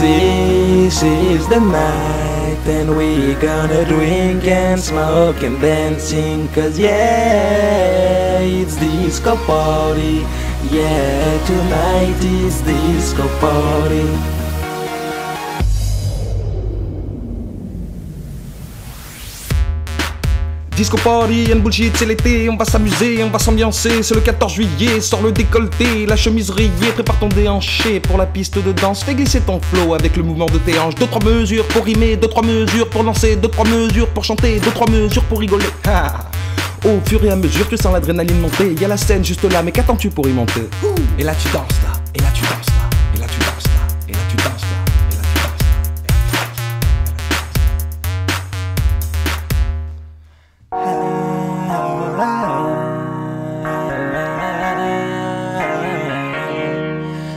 This is the night and we gonna drink and smoke and dancing Cause yeah, it's disco party. Yeah, tonight is disco party Disco party, and bullshit, c'est l'été, on va s'amuser, on va s'ambiancer, c'est le 14 juillet, sors le décolleté, la chemise rayée, prépare ton déhanché pour la piste de danse, fais glisser ton flow avec le mouvement de tes hanches, 2-3 mesures pour rimer, 2-3 mesures pour danser, 2-3 mesures pour chanter, 2-3 mesures pour rigoler. Au fur et à mesure, tu sens l'adrénaline monter, y a la scène juste là, mais qu'attends-tu pour y monter? Et là tu danses là, et là tu danses là, et là tu danses là, et là tu danses là,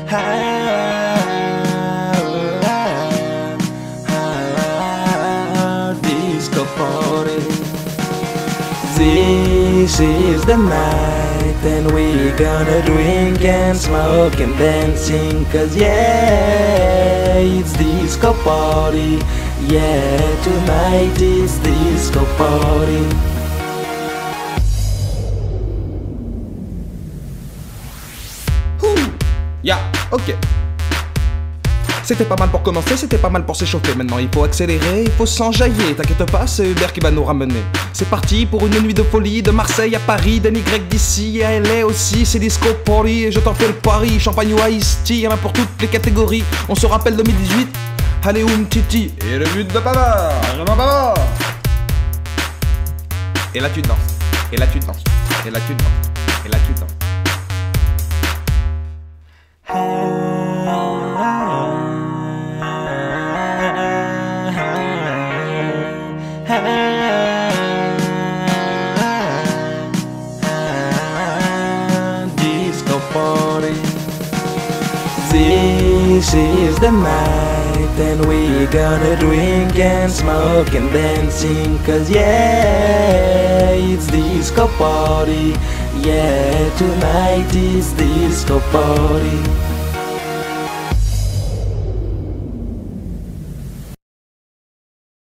Disco party. This is the night, and we gonna drink and smoke and dancing. Cause yeah, it's disco party. Yeah, tonight is disco party. Ya, ok. C'était pas mal pour commencer, c'était pas mal pour s'échauffer. Maintenant, il faut accélérer, il faut s'enjailler. T'inquiète pas, c'est Hubert qui va nous ramener. C'est parti pour une nuit de folie, de Marseille à Paris, d'un Y d'ici à LA aussi. C'est disco party et je t'en fais le pari. Champagne ou Ice Tea, y'en a pour toutes les catégories. On se rappelle 2018. Allez, Oum Titi. Et le but de Jean Pavard. Et là tu danses, et là tu danses, et là tu danses, et là tu danses. This is the night, and we gonna drink and smoke and dancing. Cause yeah, it's disco party. Yeah, tonight is disco party.